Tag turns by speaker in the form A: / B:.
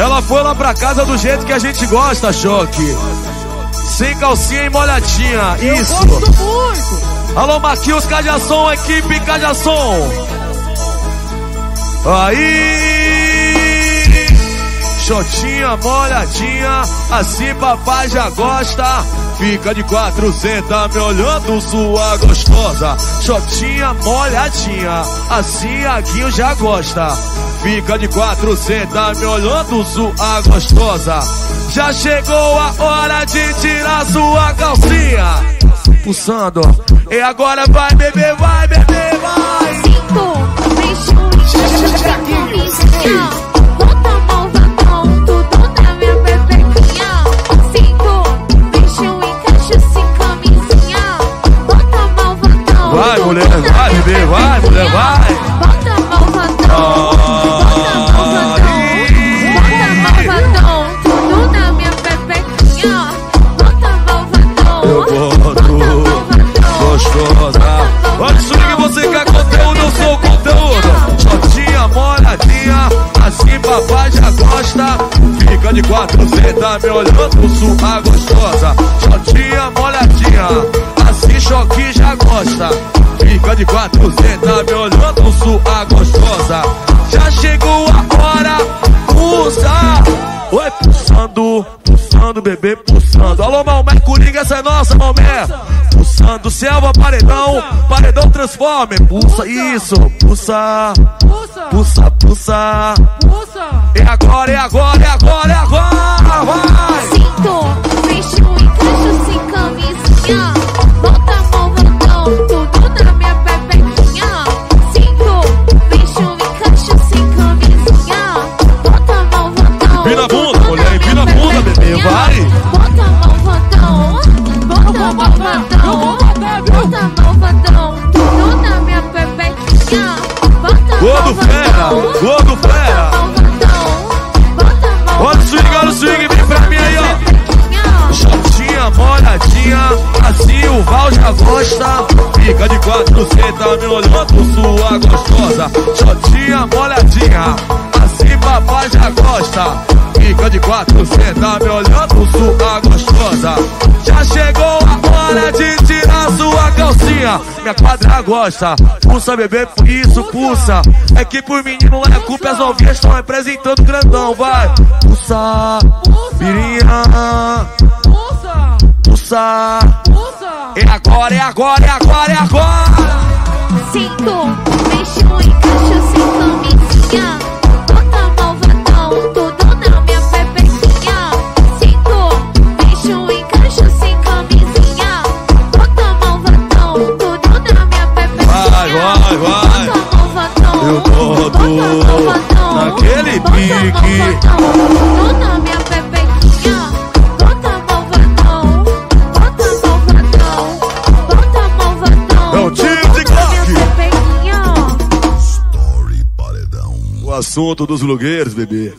A: Ela foi lá pra casa do jeito que a gente gosta, choque. Sem calcinha e molhadinha, isso.
B: Eu gosto muito.
A: Alô, Marquinhos Cadiação, equipe Cadiação. Aí, shotinha, molhadinha, assim papai já gosta. Fica de quatro, senta me olhando, sua gostosa. Shotinha, molhadinha, assim Aguinho já gosta. Fica de quatro, senta me olhando, sua gostosa. Já chegou a hora de tirar sua calcinha. Pulsando, e agora vai beber, vai beber, vai.
C: Cinco, beijo,
A: Quatro, senta me olhando, sua gostosa. Shotinha, molhadinha, assim choque já gosta. Fica de quatro, senta me olhando, sua gostosa. Já chegou a hora, usa. Oi, pulsando, pulsando, bebê, pulsando. Alô, Malmé, Coringa, essa é nossa, Malmé. Pulsando, selva, paredão, paredão transforme. Pulsa, isso, Pulsa,
B: pulsa,
A: pulsa. pulsa. É agora, é agora,
C: mão, batom. Bota a mão, batom. Tudo na minha bebequinha. Bota
A: Gordo fera, gordo fera.
C: Bota a mão, batom. Bota a mão,
A: Olha o swing, olha o swing, vem pra mim aí, ó.
C: bebequinha.
A: Shotinha, molhadinha, assim o Val já gosta. Fica de quatro, senta me olhando, sua gostosa. Shotinha, molhadinha, Fica de quatro, senta me olhando, sua gostosa. Já chegou a hora de tirar sua calcinha. Minha quadra gosta, pulsa bebê, por isso pulsa. É que por menino é culpa, as novinhas estão representando grandão, vai. Pulsa, pirinha
B: Pulsa,
A: pulsa.
B: pulsa.
A: É agora, é agora, é agora, é agora.
C: Cinco, beijo, encaixa sem
A: Glock.
C: minha bebequinha.
A: O assunto dos lugueiros, bebê.